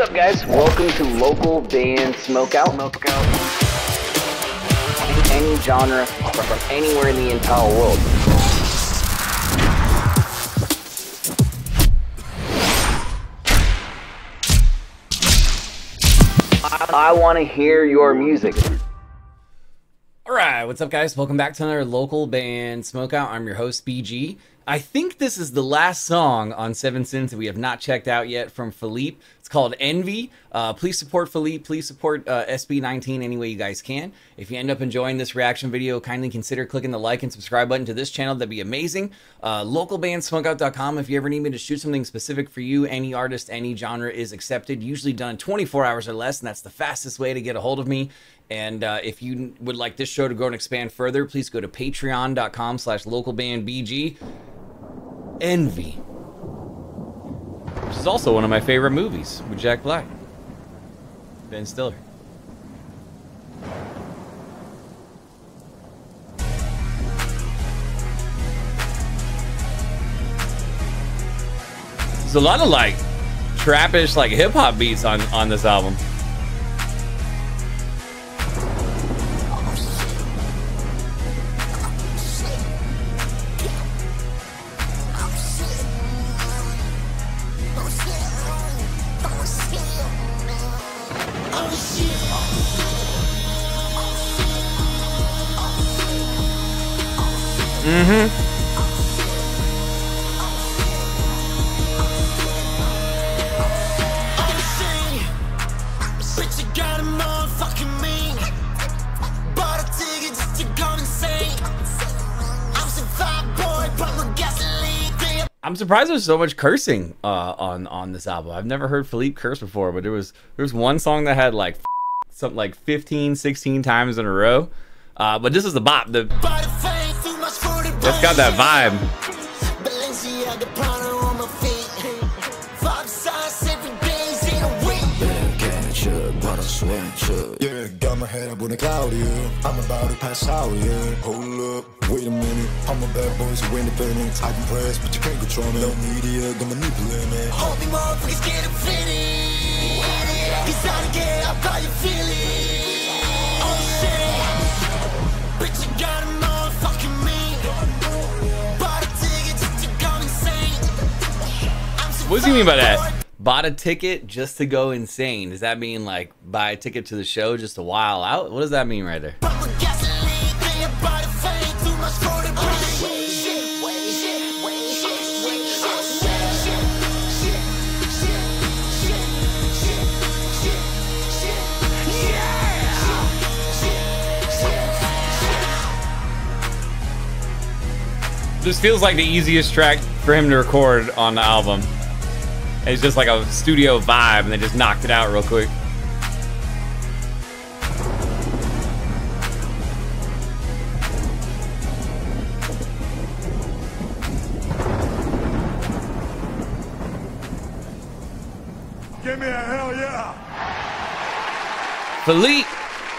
What's up, guys? Welcome to local band Smokeout. Smokeout. Any genre from anywhere in the entire world. I, I want to hear your music. All right, what's up, guys? Welcome back to another local band Smokeout. I'm your host, BG. I think this is the last song on Seven Sins that we have not checked out yet from Felip. Called Envy. Uh, please support Felip. Please support uh, SB19 any way you guys can. If you end up enjoying this reaction video, kindly consider clicking the like and subscribe button to this channel. That'd be amazing. Uh, localbandsmokeout.com. If you ever need me to shoot something specific for you, any artist, any genre is accepted. Usually done in 24 hours or less, and that's the fastest way to get a hold of me. And uh, if you would like this show to grow and expand further, please go to patreon.com slash localbandbg. Envy. Which is also one of my favorite movies with Jack Black. Ben Stiller. There's a lot of like trappish like hip hop beats on on this album. Mm-hmm. I'm surprised there's so much cursing uh, on on this album. I've never heard Felip curse before, but there was there was one song that had like something like 15, 16 times in a row. Uh, but this is the bop. The it's got that vibe. Head up cloud, yeah. I'm about to pass out, yeah. Hold up, wait a minute. I'm a bad boy, so independent. I can press, but you can't control me. No media, manipulate me. Hold me, motherfuckers, get you. What does he mean by that? Bought a ticket just to go insane. Does that mean like buy a ticket to the show just to while out? What does that mean right there? This feels like the easiest track for him to record on the album. It's just like a studio vibe, and they just knocked it out real quick. Give me a hell yeah. Felip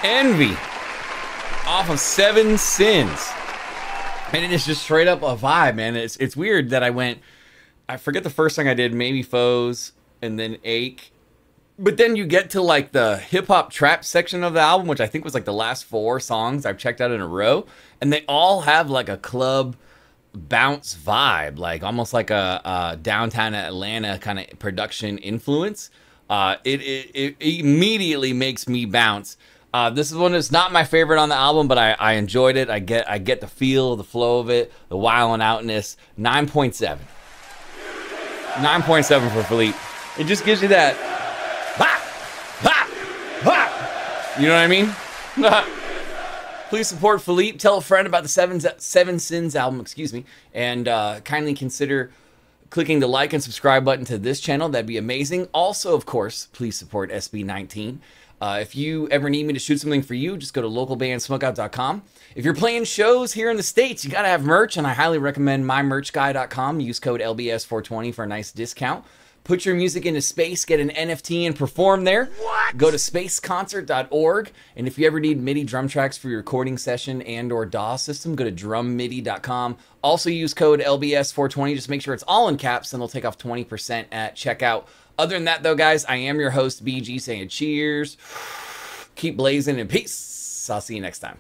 Envy off of Seven Sins. And it is just straight up a vibe, man. It's it's weird that I went I forget the first thing I did, maybe Foes and then Ache. But then you get to like the hip hop trap section of the album, which I think was like the last four songs I've checked out in a row, and they all have like a club bounce vibe, like almost like a, a downtown Atlanta kind of production influence. Uh, it, it, it immediately makes me bounce. Uh, this is one that's not my favorite on the album, but I, I enjoyed it. I get I get the feel, the flow of it, the wilding outness. Nine point seven. 9.7 for Felip. It just gives you that. Ha! Ha! Ha! You know what I mean? Please support Felip. Tell a friend about the Seven, Seven Sins album, excuse me, and uh, kindly consider clicking the like and subscribe button to this channel. That'd be amazing. Also, of course, please support SB19. Uh, if you ever need me to shoot something for you, just go to localbandsmokeout.com. If you're playing shows here in the States, you got to have merch, and I highly recommend mymerchguy.com. Use code LBS420 for a nice discount. Put your music into space, get an NFT, and perform there. What? Go to spaceconcert.org. And if you ever need MIDI drum tracks for your recording session and or DAW system, go to drummidi.com. Also use code LBS420. Just make sure it's all in caps, and they'll take off 20% at checkout. Other than that, though, guys, I am your host, BG, saying cheers. Keep blazing and peace. I'll see you next time.